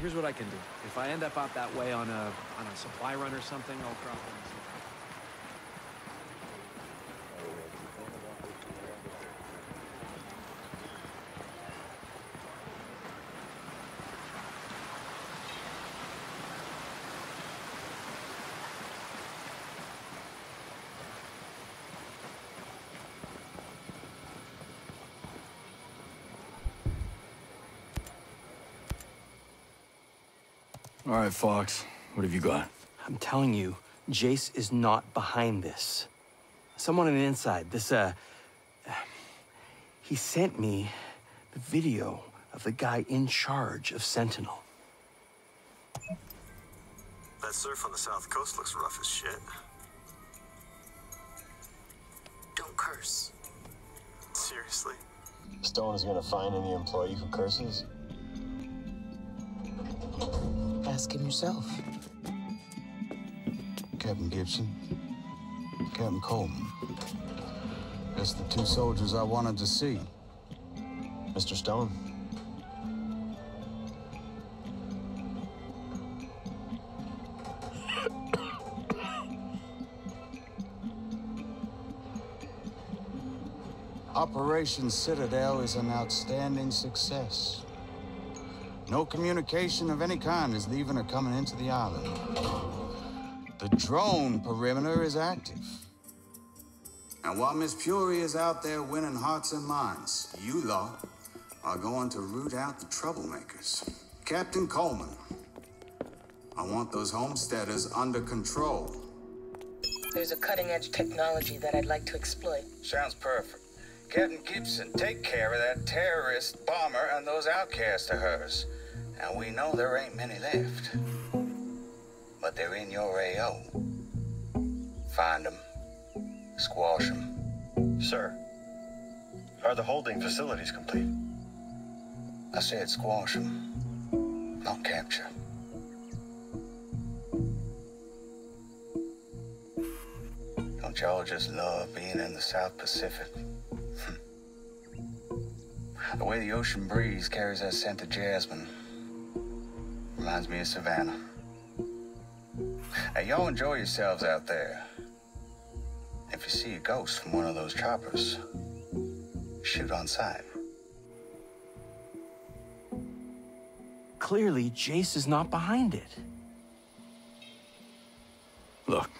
here's what I can do. If I end up out that way on a on a supply run or something, I'll drop in. All right, Fox. What have you got? I'm telling you, Jace is not behind this. Someone on the inside, this, uh... He sent me the video of the guy in charge of Sentinel. That surf on the south coast looks rough as shit. Don't curse. Seriously? Stone is gonna find any employee who curses? Ask him yourself. Captain Gibson, Captain Coleman. That's the two soldiers I wanted to see. Mr. Stone? Operation Citadel is an outstanding success. No communication of any kind is leaving or coming into the island. The drone perimeter is active. And while Miss Fury is out there winning hearts and minds, you lot are going to root out the troublemakers. Captain Coleman, I want those homesteaders under control. There's a cutting edge technology that I'd like to exploit. Sounds perfect. Captain Gibson, take care of that terrorist bomber and those outcasts of hers. And we know there ain't many left. But they're in your AO. Find them. Squash them. Sir, are the holding facilities complete? I said squash them, not capture. Don't y'all just love being in the South Pacific? the way the ocean breeze carries that scent of jasmine reminds me of Savannah. Hey, y'all enjoy yourselves out there. If you see a ghost from one of those choppers, shoot on sight. Clearly, Jace is not behind it. Look,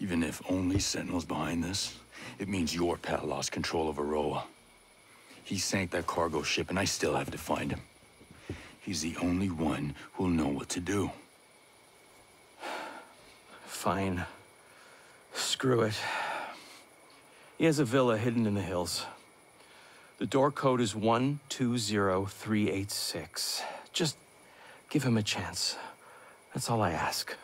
even if only Sentinel's behind this, it means your pal lost control of Auroa. He sank that cargo ship, and I still have to find him. He's the only one who'll know what to do. Fine. Screw it. He has a villa hidden in the hills. The door code is 120386. Just give him a chance. That's all I ask.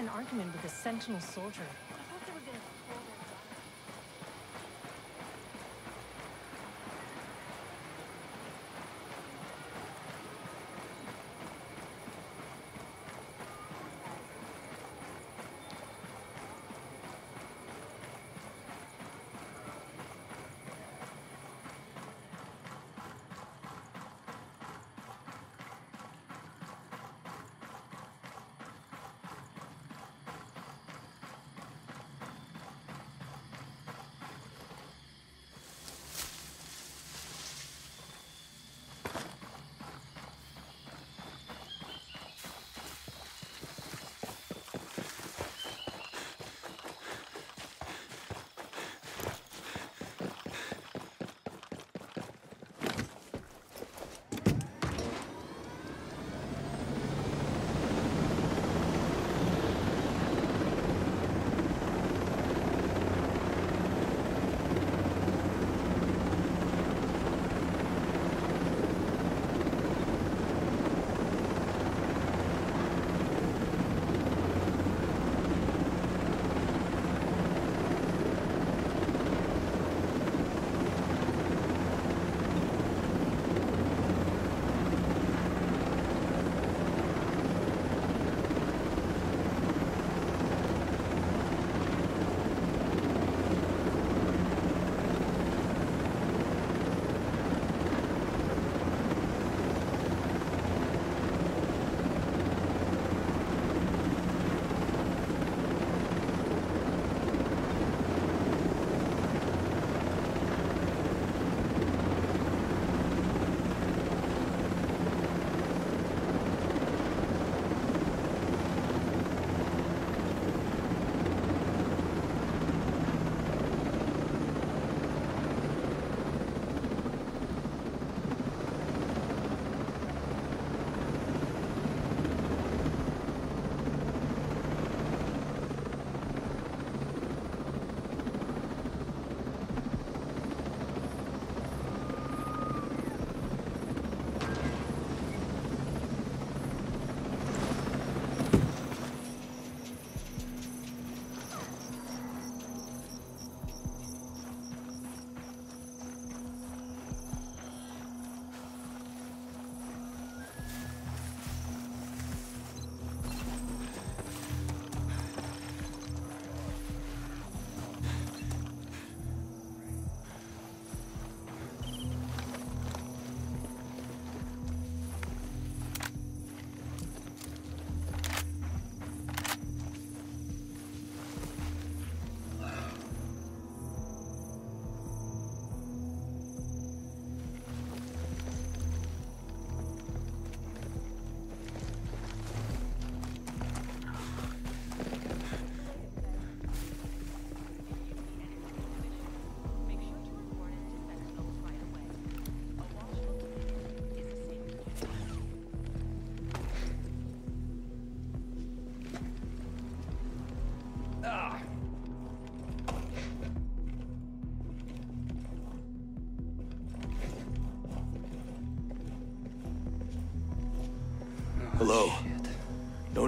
An argument with a Sentinel soldier.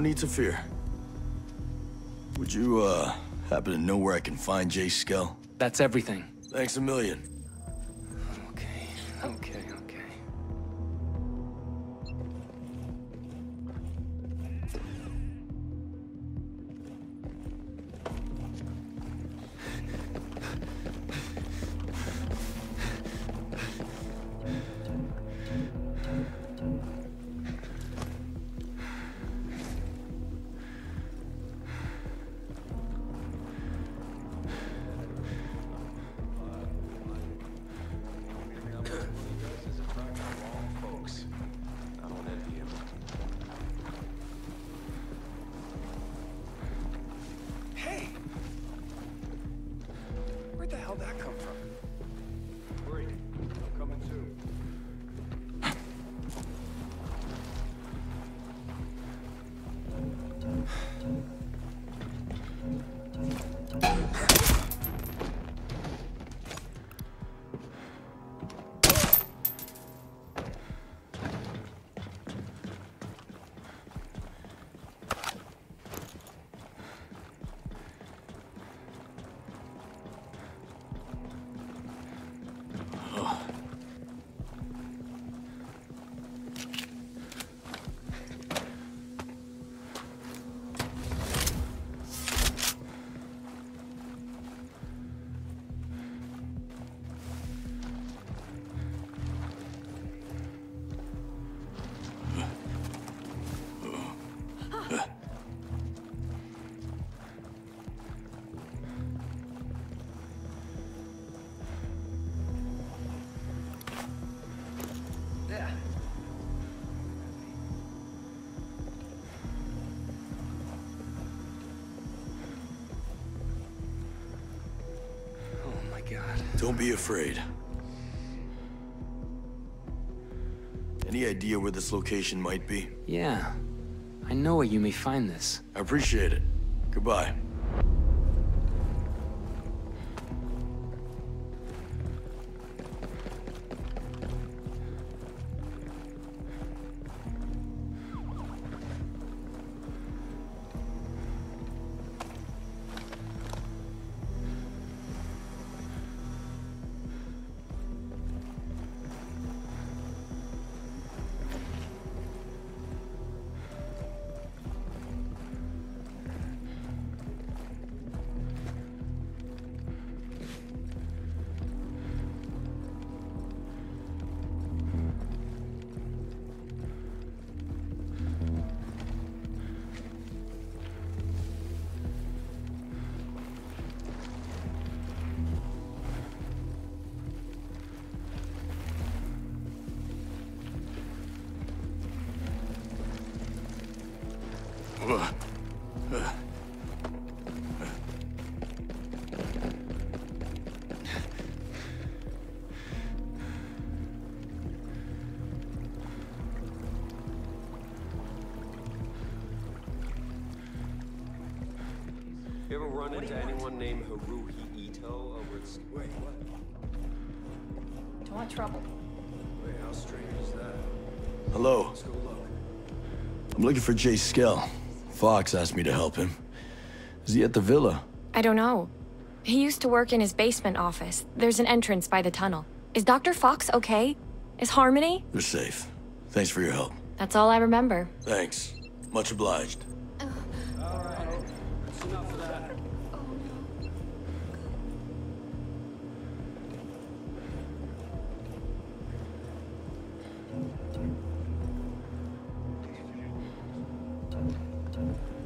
Need to fear. Would you, uh, happen to know where I can find Jace Skell? That's everything. Thanks a million. Don't be afraid. Any idea where this location might be? Yeah. I know where you may find this. I appreciate it. Goodbye. You ever run into anyone named Haruhi Ito over at... Wait, what? Don't want trouble. Wait, how strange is that? Hello. Let's go look. I'm looking for Jace Skell. Fox asked me to help him. Is he at the villa? I don't know. He used to work in his basement office. There's an entrance by the tunnel. Is Dr. Fox okay? Is Harmony? They're safe. Thanks for your help. That's all I remember. Thanks. Much obliged. 잠깐만.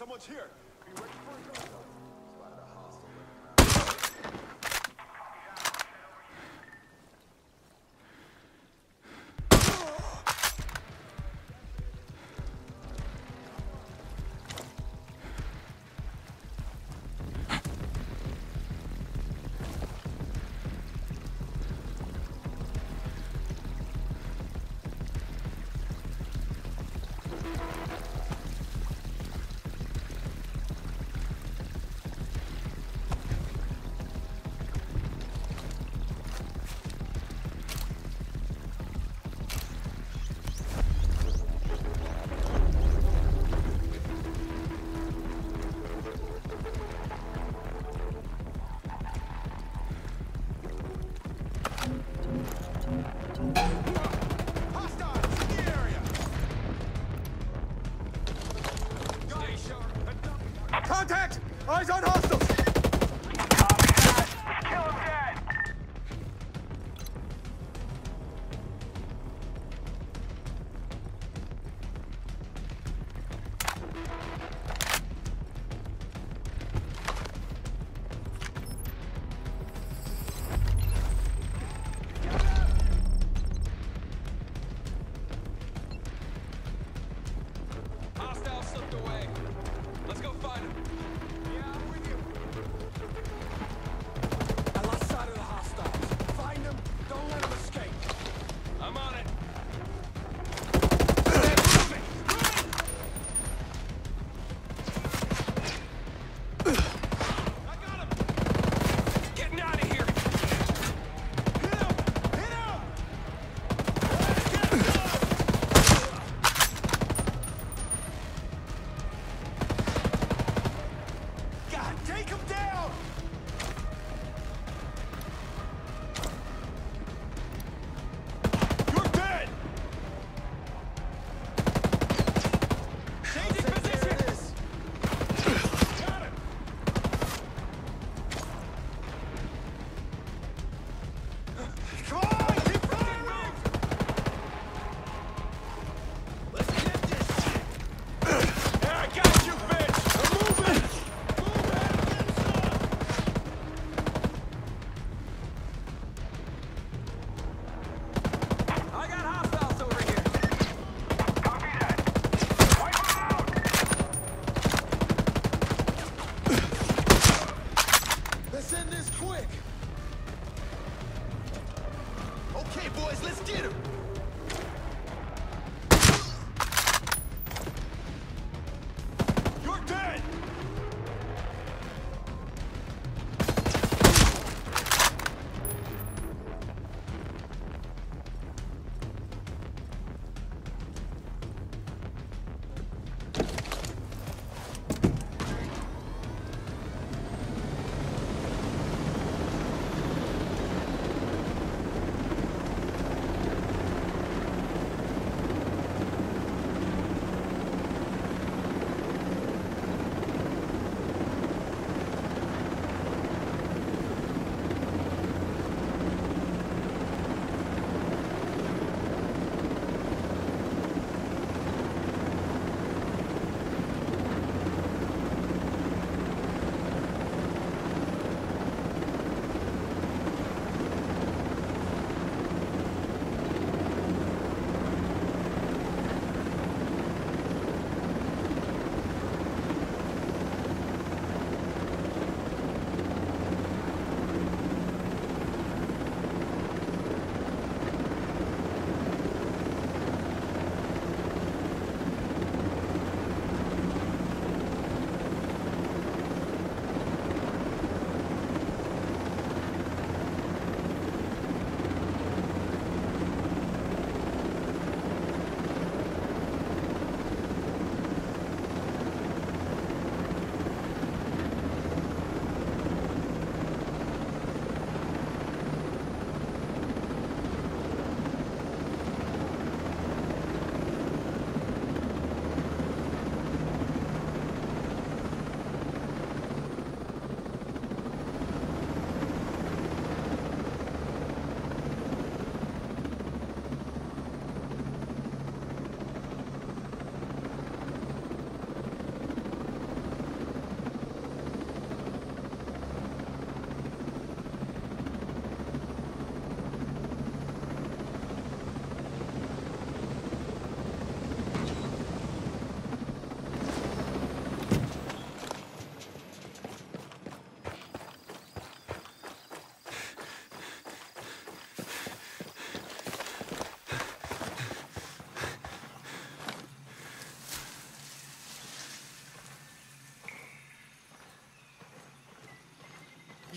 Someone's here. Be ready for a Thank you.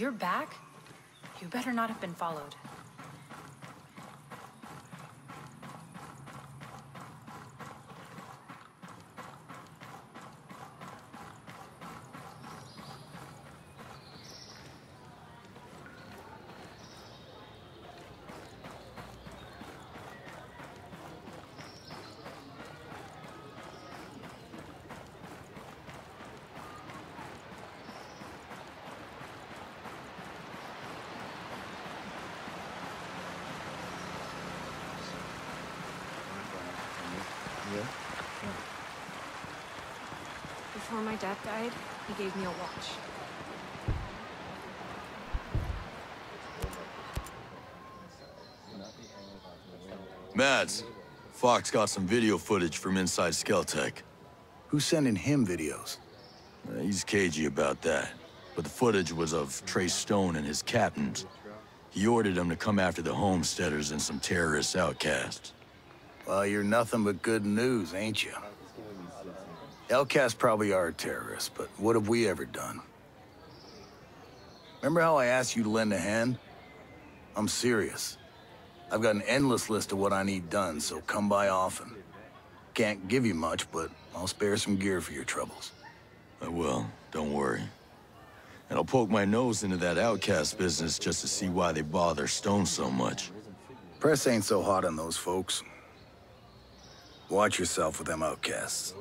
You're back, you better not have been followed. Before my dad died, he gave me a watch. Mads, Fox got some video footage from inside Skell Tech. Who's sending him videos? Uh, he's cagey about that. But the footage was of Trace Stone and his captains. He ordered them to come after the homesteaders and some terrorist outcasts. Well, you're nothing but good news, ain't you? Outcasts probably are terrorists, but what have we ever done? Remember how I asked you to lend a hand? I'm serious. I've got an endless list of what I need done, so come by often. Can't give you much, but I'll spare some gear for your troubles. I will, don't worry. And I'll poke my nose into that outcast business just to see why they bother Stone so much. Press ain't so hot on those folks. Watch yourself with them outcasts.